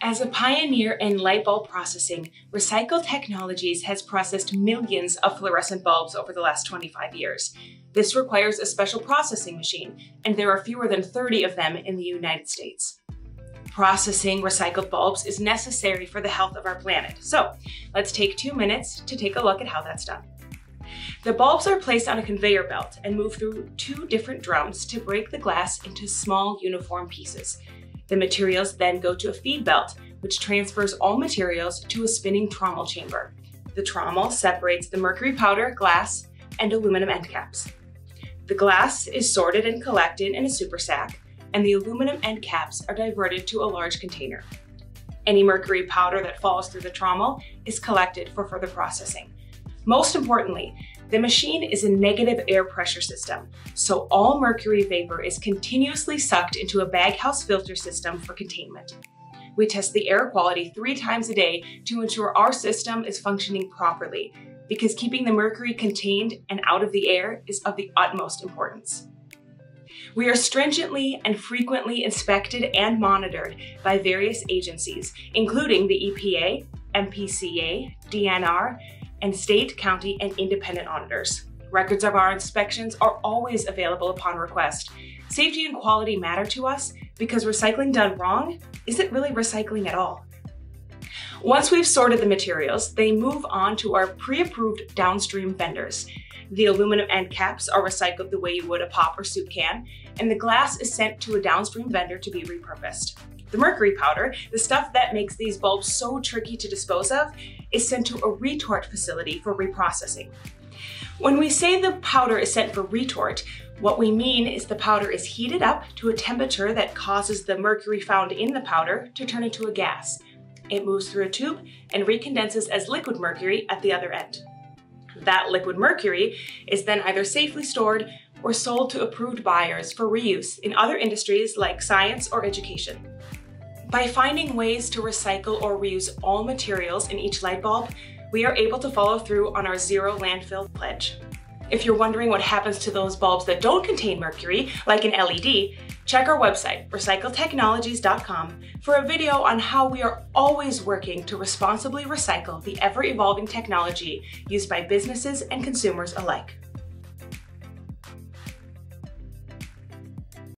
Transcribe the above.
As a pioneer in light bulb processing, Recycle Technologies has processed millions of fluorescent bulbs over the last 25 years. This requires a special processing machine, and there are fewer than 30 of them in the United States. Processing recycled bulbs is necessary for the health of our planet. So let's take two minutes to take a look at how that's done. The bulbs are placed on a conveyor belt and move through two different drums to break the glass into small uniform pieces. The materials then go to a feed belt, which transfers all materials to a spinning trommel chamber. The trommel separates the mercury powder, glass, and aluminum end caps. The glass is sorted and collected in a super sack, and the aluminum end caps are diverted to a large container. Any mercury powder that falls through the trommel is collected for further processing. Most importantly, the machine is a negative air pressure system, so all mercury vapor is continuously sucked into a baghouse filter system for containment. We test the air quality three times a day to ensure our system is functioning properly, because keeping the mercury contained and out of the air is of the utmost importance. We are stringently and frequently inspected and monitored by various agencies, including the EPA, MPCA, DNR, and state, county, and independent auditors. Records of our inspections are always available upon request. Safety and quality matter to us because recycling done wrong isn't really recycling at all. Once we've sorted the materials, they move on to our pre-approved downstream vendors. The aluminum end caps are recycled the way you would a pop or soup can, and the glass is sent to a downstream vendor to be repurposed. The mercury powder, the stuff that makes these bulbs so tricky to dispose of, is sent to a retort facility for reprocessing. When we say the powder is sent for retort, what we mean is the powder is heated up to a temperature that causes the mercury found in the powder to turn into a gas. It moves through a tube and recondenses as liquid mercury at the other end. That liquid mercury is then either safely stored or sold to approved buyers for reuse in other industries like science or education. By finding ways to recycle or reuse all materials in each light bulb, we are able to follow through on our zero landfill pledge. If you're wondering what happens to those bulbs that don't contain mercury, like an LED, check our website, recycletechnologies.com, for a video on how we are always working to responsibly recycle the ever-evolving technology used by businesses and consumers alike.